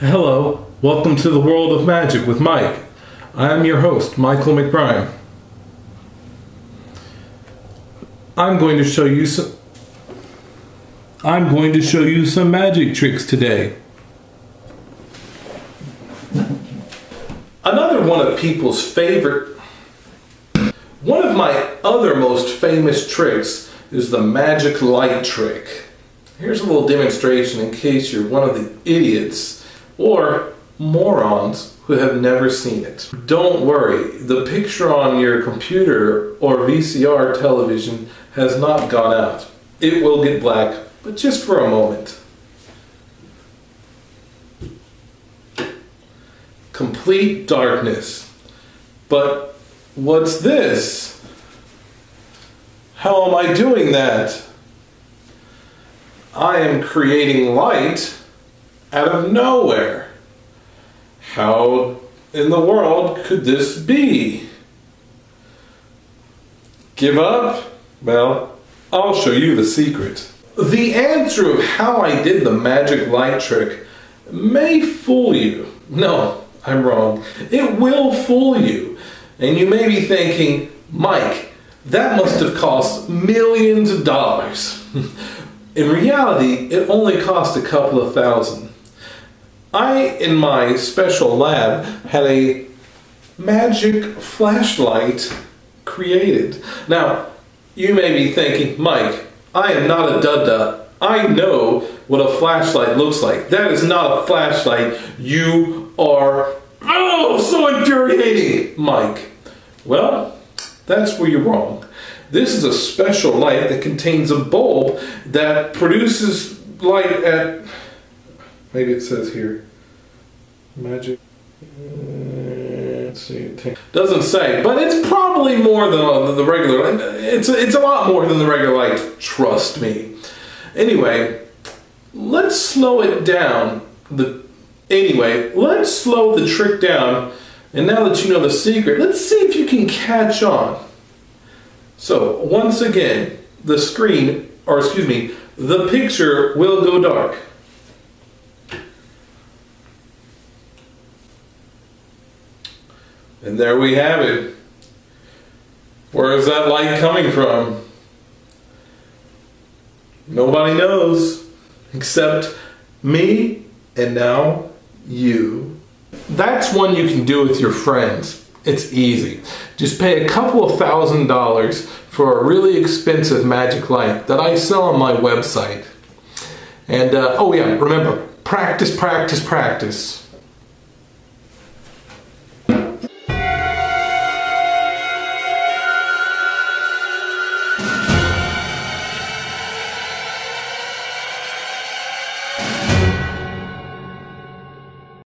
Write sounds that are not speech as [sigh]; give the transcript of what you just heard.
Hello, welcome to the world of magic with Mike. I am your host, Michael McBrine. I'm going to show you some I'm going to show you some magic tricks today. Another one of people's favorite one of my other most famous tricks is the magic light trick. Here's a little demonstration in case you're one of the idiots or morons who have never seen it. Don't worry, the picture on your computer or VCR television has not gone out. It will get black, but just for a moment. Complete darkness. But what's this? How am I doing that? I am creating light out of nowhere. How in the world could this be? Give up? Well, I'll show you the secret. The answer of how I did the magic light trick may fool you. No, I'm wrong. It will fool you. And you may be thinking, Mike, that must have cost millions of dollars. [laughs] In reality, it only cost a couple of thousand. I, in my special lab, had a magic flashlight created. Now, you may be thinking, Mike, I am not a dud I know what a flashlight looks like. That is not a flashlight. You are, oh, so infuriating, Mike. Well, that's where you're wrong. This is a special light that contains a bulb that produces light at, maybe it says here, magic, mm, let's see, doesn't say, but it's probably more than the regular, it's, it's a lot more than the regular light, trust me. Anyway, let's slow it down. The Anyway, let's slow the trick down, and now that you know the secret, let's see if you can catch on. So once again, the screen, or excuse me, the picture will go dark. And there we have it. Where is that light coming from? Nobody knows except me and now you. That's one you can do with your friends. It's easy. Just pay a couple of thousand dollars for a really expensive magic light that I sell on my website. And uh, oh yeah, remember, practice, practice, practice.